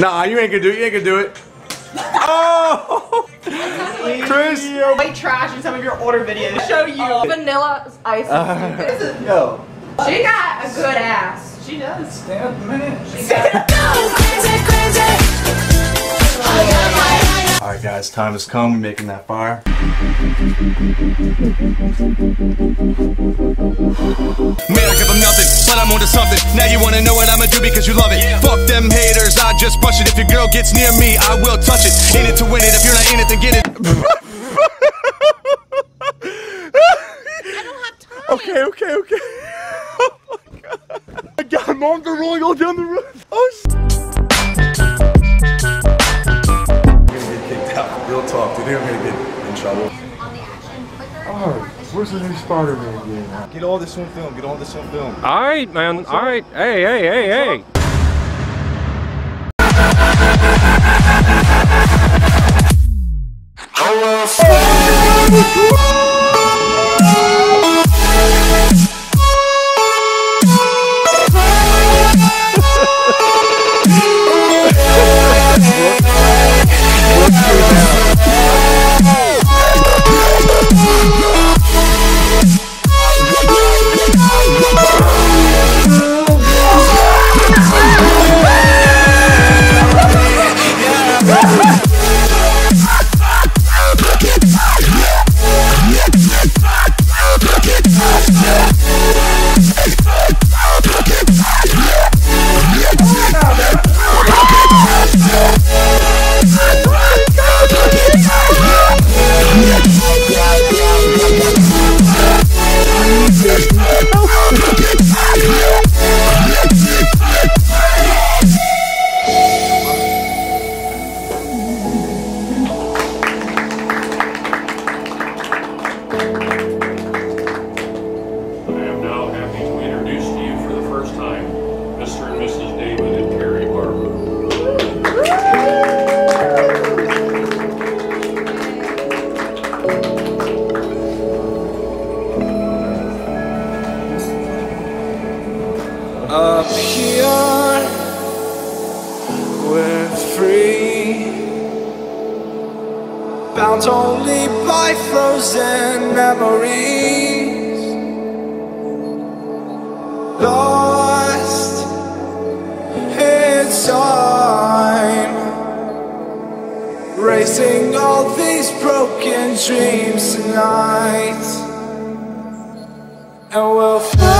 Nah, you ain't gonna do it. You ain't gonna do it. Oh, Chris. White trash in some of your older videos. To show you. Oh. Vanilla ice. Uh. Yo. she got a good ass. She does. Stand up a minute. Guys. Time has come. We're making that fire. Man, I give them nothing, but I'm onto something. Now you wanna know what I'ma do because you love it. Fuck them haters, I just brush it. If your girl gets near me, I will touch it. In it to win it. If you're not in it, then get it. Okay, okay, okay. Oh my god. I got him on the roll down the roof. Oh, sh- Real talk, dude. They're gonna get in trouble. Oh, where's the new Spider-Man game? Get all this on film. Get all this on film. All right, man. All right. Hey, hey, hey, hey. I Up here, we're free. Bound only by frozen memories. Lost in time. Racing all these broken dreams tonight. And we'll fly.